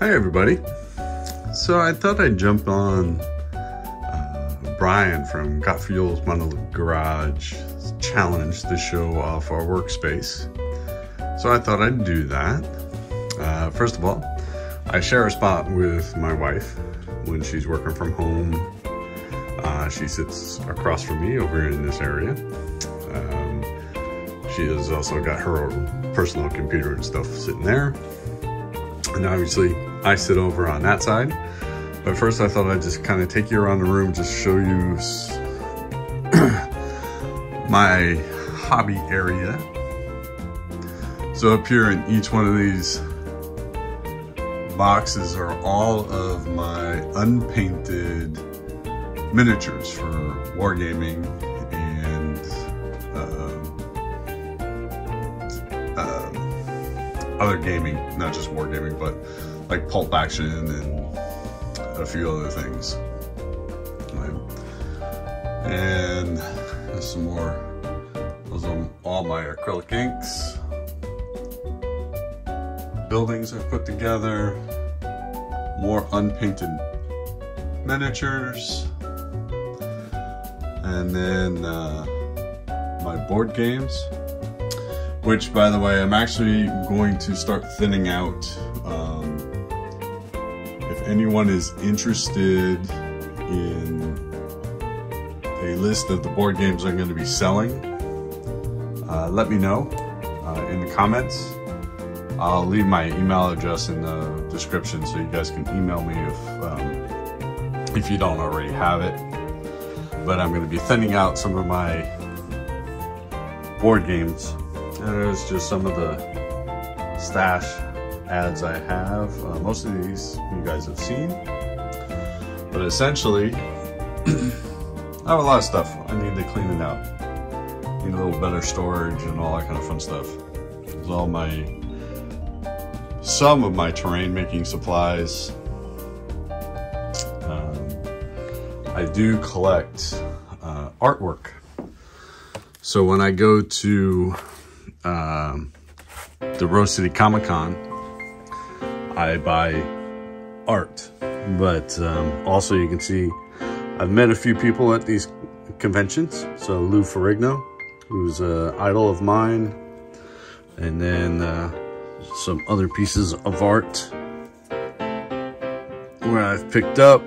Hi everybody. So I thought I'd jump on uh, Brian from Got Fuel's Model Car Garage challenge to show off our workspace. So I thought I'd do that. Uh, first of all, I share a spot with my wife when she's working from home. Uh, she sits across from me over in this area. Um, she has also got her personal computer and stuff sitting there. And obviously I sit over on that side. But first I thought I'd just kind of take you around the room, just show you my hobby area. So up here in each one of these boxes are all of my unpainted miniatures for wargaming other gaming, not just wargaming, but like pulp action and a few other things. And some more. Those are all my acrylic inks. Buildings I've put together. More unpainted miniatures. And then uh, my board games. Which, by the way, I'm actually going to start thinning out um, anyone is interested in a list of the board games I'm going to be selling, uh, let me know uh, in the comments. I'll leave my email address in the description so you guys can email me if um, if you don't already have it. But I'm going to be thinning out some of my board games. And there's just some of the stash ads I have. Uh, most of these you guys have seen. But essentially, I have a lot of stuff. I need to clean it out. Need a little better storage and all that kind of fun stuff. There's all my, some of my terrain making supplies. Um, I do collect uh, artwork. So when I go to um, the Rose City Comic Con, I buy art. But um, also you can see I've met a few people at these conventions. So Lou Ferrigno, who's an idol of mine. And then uh, some other pieces of art where I've picked up.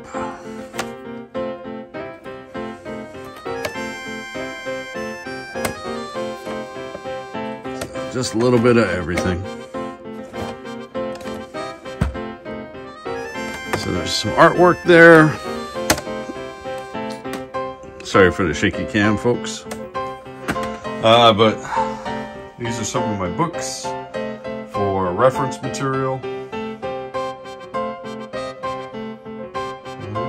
Just a little bit of everything. So there's some artwork there. Sorry for the shaky cam, folks. Uh, but these are some of my books for reference material. Mm-hmm.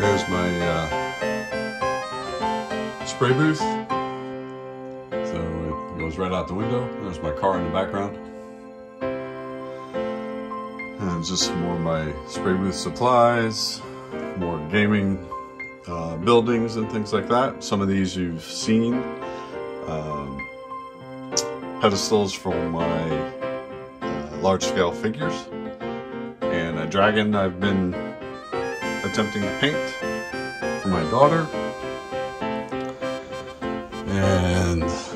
There's my uh, spray booth. Right out the window. There's my car in the background. And just more of my spray booth supplies, more gaming uh, buildings and things like that. Some of these you've seen. Um, pedestals for my uh, large scale figures. And a dragon I've been attempting to paint for my daughter. And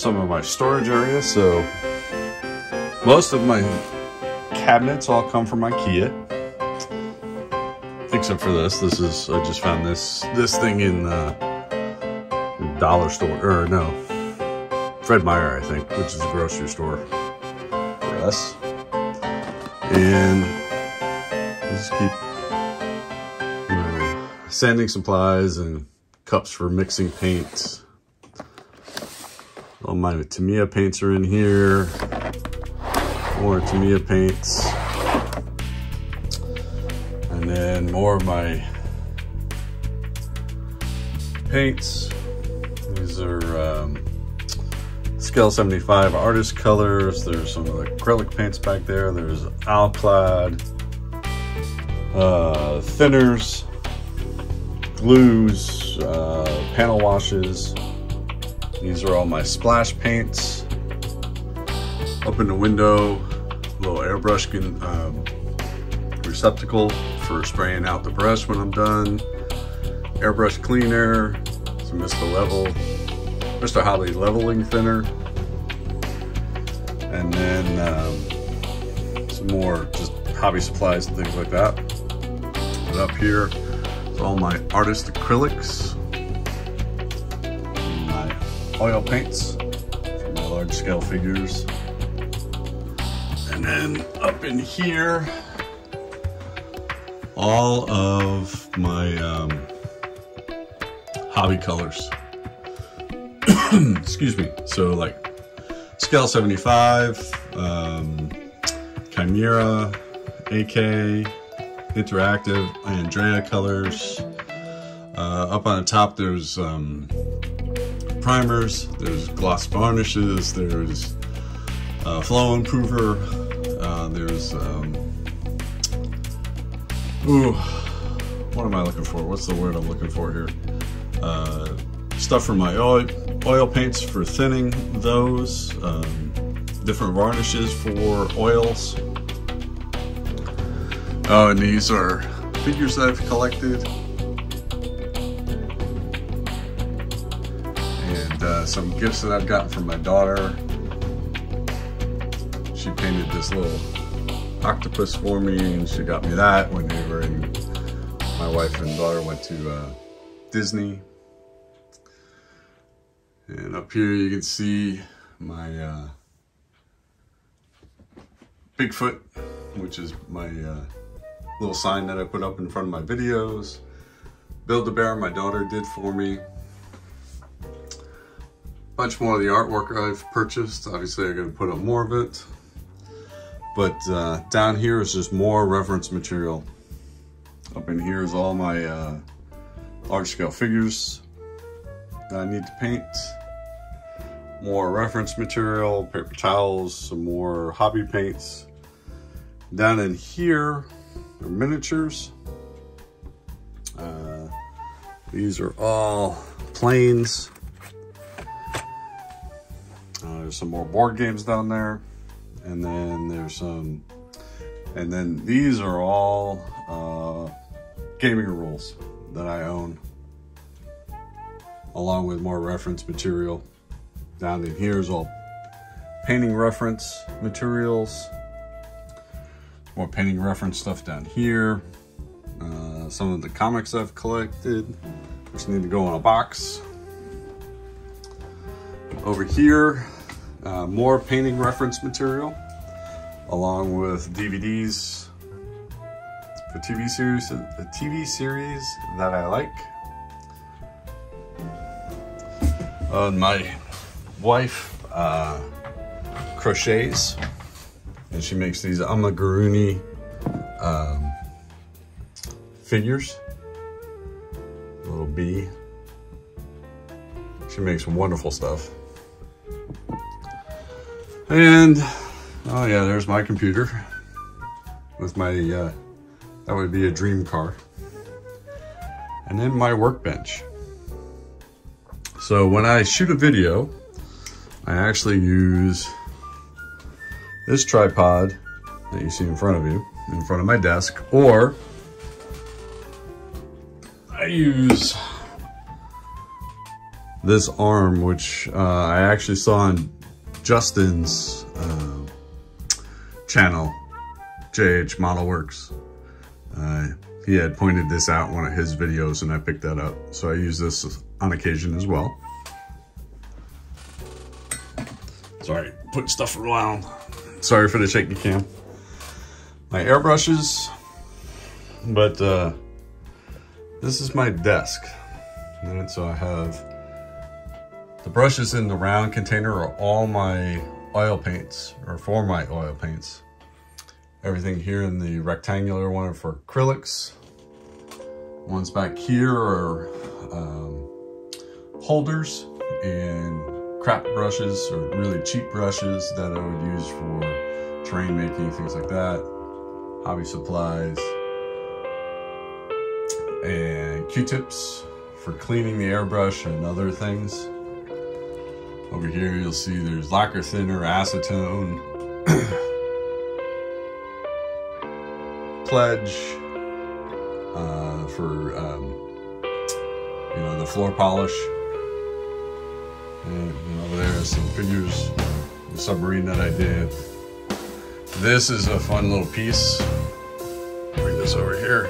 some of my storage area. So most of my cabinets all come from IKEA. Except for this. This is, I just found this, this thing in uh, dollar store, or no, Fred Meyer, I think, which is a grocery store for us. And just keep, you know, sanding supplies and cups for mixing paints. All my Tamiya paints are in here more Tamiya paints. And then more of my paints. These are um, Scale 75 artist colors. There's some of the acrylic paints back there. There's Alclad, uh, thinners, glues, uh, panel washes. These are all my splash paints. Open the window, little airbrush can, um, receptacle for spraying out the brush when I'm done. Airbrush cleaner, some Mr. Level, Mr. Hobby leveling thinner. And then um, some more just hobby supplies and things like that. And up here all my artist acrylics, oil paints for my large scale figures. And then up in here, all of my um, hobby colors. Excuse me. So like Scale 75, um, Kimera, AK, Interactive, Andrea colors. Uh, up on the top there's um, primers, there's gloss varnishes, there's uh, flow improver, uh, there's um, ooh, what am I looking for? What's the word I'm looking for here? Uh, stuff for my oil, oil paints for thinning those, um, different varnishes for oils. Oh, and these are figures I've collected. Uh, some gifts that I've gotten from my daughter. She painted this little octopus for me and she got me that when they were in, my wife and daughter went to uh, Disney. And up here you can see my uh, Bigfoot, which is my uh, little sign that I put up in front of my videos. Build-A-Bear my daughter did for me. Bunch more of the artwork I've purchased. Obviously I'm gonna put up more of it. But uh, down here is just more reference material. Up in here is all my uh, large scale figures that I need to paint. More reference material, paper towels, some more hobby paints. Down in here are miniatures. Uh, these are all planes. There's some more board games down there. And then there's some, and then these are all uh, gaming rules that I own, along with more reference material. Down in here is all painting reference materials, more painting reference stuff down here. Uh, some of the comics I've collected, which need to go in a box. Over here, uh, more painting reference material, along with DVDs for TV series, a TV series that I like. Uh, my wife uh, crochets, and she makes these amigurumi um, figures. Little bee. She makes wonderful stuff. And, oh yeah, there's my computer with my, uh, that would be a dream car. And then my workbench. So when I shoot a video, I actually use this tripod that you see in front of you, in front of my desk, or I use this arm, which uh, I actually saw on Justin's uh, channel, JH Model Works. Uh, he had pointed this out in one of his videos and I picked that up. So I use this on occasion as well. Sorry, put stuff around. Sorry for the shaky cam. My airbrushes, but uh, this is my desk. And so I have the brushes in the round container are all my oil paints, or for my oil paints. Everything here in the rectangular one for acrylics. Ones back here are um, holders and crap brushes or really cheap brushes that I would use for terrain making, things like that. Hobby supplies. And Q-tips for cleaning the airbrush and other things. Over here you'll see there's lacquer thinner, acetone, pledge uh, for um, you know the floor polish. And know, over there are some figures, the submarine that I did. This is a fun little piece. Bring this over here.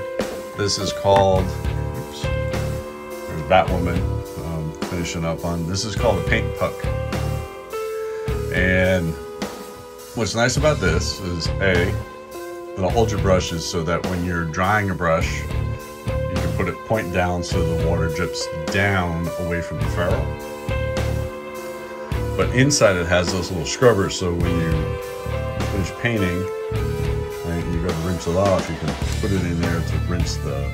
This is called. Oops. Batwoman finishing up on. This is called a paint puck. And what's nice about this is a it'll hold your brushes so that when you're drying a brush, you can put it point down so the water drips down away from the ferrule. But inside it has those little scrubbers so when you finish painting, right, you go to rinse it off, you can put it in there to rinse the,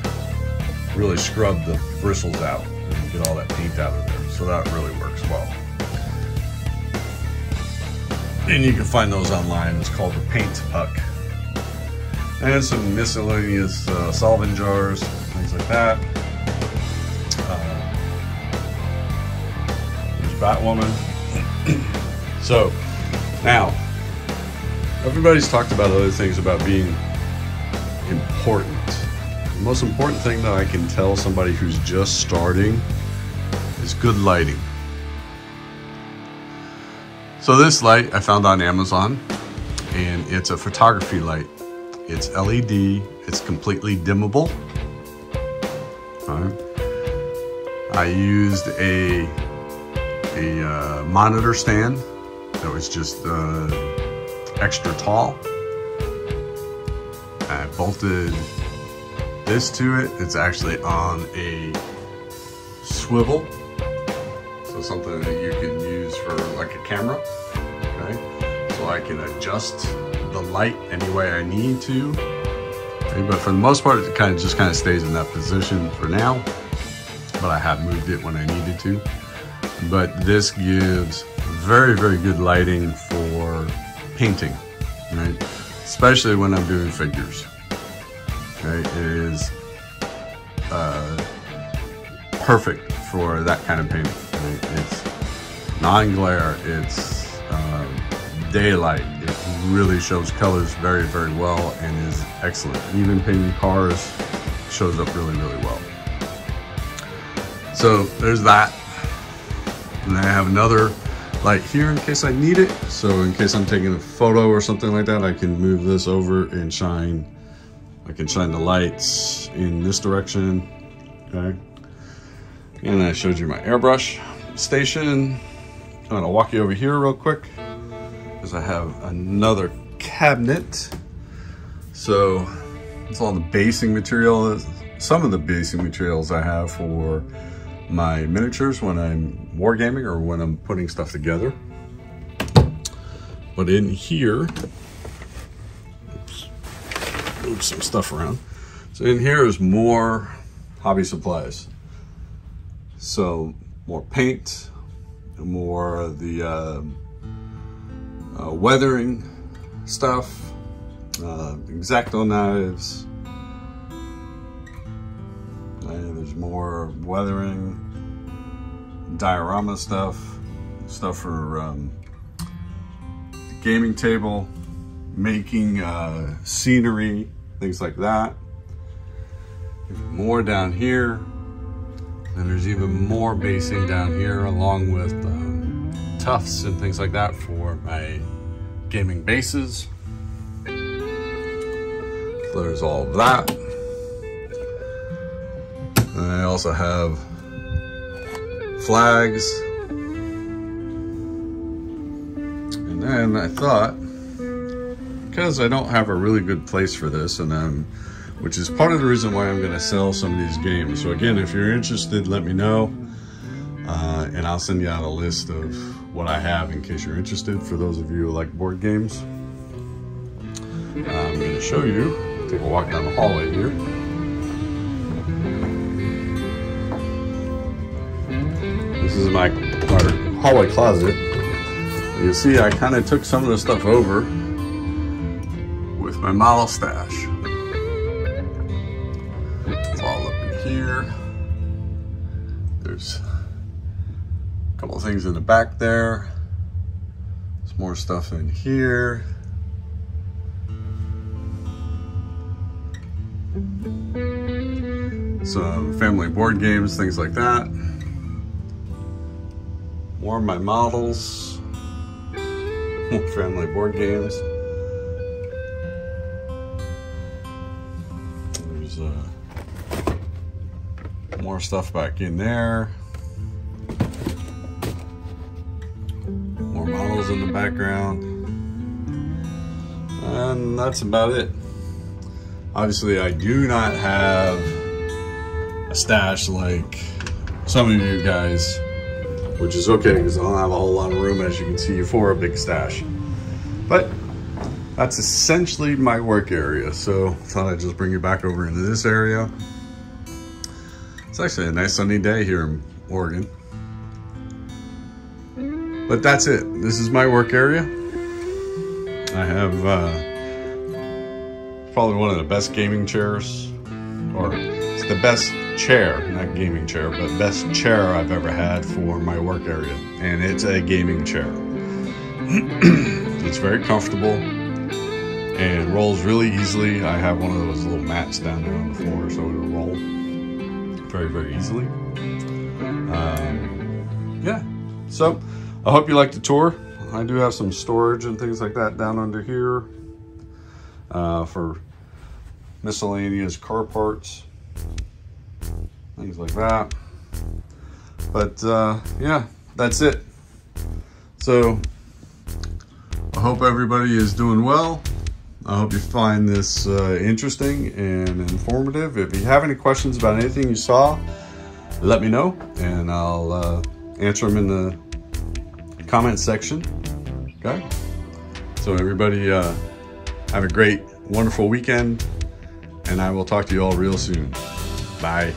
really scrub the bristles out and get all that paint out of there. So that really works well. And you can find those online. It's called the Paint Puck and some miscellaneous uh, solvent jars, things like that. Uh, there's Batwoman. so, now, everybody's talked about other things about being important. The most important thing that I can tell somebody who's just starting is good lighting. So this light I found on Amazon and it's a photography light. It's LED, it's completely dimmable. I used a, a uh, monitor stand that was just uh, extra tall. I bolted this to it. It's actually on a swivel. So something that you can use for like a camera, okay? So I can adjust the light any way I need to. Okay, but for the most part, it kind of just kind of stays in that position for now. But I have moved it when I needed to. But this gives very, very good lighting for painting, right? Especially when I'm doing figures. Okay, it is uh, perfect for that kind of painting. Right? It's non-glare, it's um, daylight, It really shows colors very, very well and is excellent. Even painting cars shows up really, really well. So there's that. And I have another light here in case I need it. So in case I'm taking a photo or something like that, I can move this over and shine. I can shine the lights in this direction, okay? And I showed you my airbrush station. I'm gonna walk you over here real quick because I have another cabinet. So it's all the basing material. Some of the basing materials I have for my miniatures when I'm wargaming or when I'm putting stuff together. But in here, oops, move some stuff around. So in here is more hobby supplies. So more paint, more the uh, uh, weathering stuff, uh, X-Acto knives. There's more weathering, diorama stuff, stuff for um, the gaming table, making uh, scenery, things like that. More down here. And there's even more basing down here along with um, tufts and things like that for my gaming bases. So there's all of that. And I also have flags. And then I thought, because I don't have a really good place for this, and I'm, which is part of the reason why I'm going to sell some of these games. So again, if you're interested, let me know. Uh, and I'll send you out a list of what I have in case you're interested for those of you who like board games. I'm going to show you, take a walk down the hallway here. This is my, my hallway closet. You see I kind of took some of the stuff over with my model stash. There's a couple things in the back there. There's more stuff in here. Some family board games, things like that. More of my models. Family board games. More stuff back in there. More models in the background. And that's about it. Obviously, I do not have a stash like some of you guys, which is okay because I don't have a whole lot of room, as you can see, for a big stash. But that's essentially my work area. So I thought I'd just bring you back over into this area. It's actually a nice sunny day here in Oregon. But that's it. This is my work area. I have uh, probably one of the best gaming chairs, or it's the best chair, not gaming chair, but best chair I've ever had for my work area. And it's a gaming chair. it's very comfortable and rolls really easily. I have one of those little mats down there on the floor so it'll roll very, very easily. Um, yeah, so I hope you liked the tour. I do have some storage and things like that down under here uh, for miscellaneous car parts, things like that. But uh, yeah, that's it. So I hope everybody is doing well. I hope you find this uh, interesting and informative. If you have any questions about anything you saw, let me know and I'll uh, answer them in the comment section. Okay? So everybody uh, have a great, wonderful weekend and I will talk to you all real soon. Bye.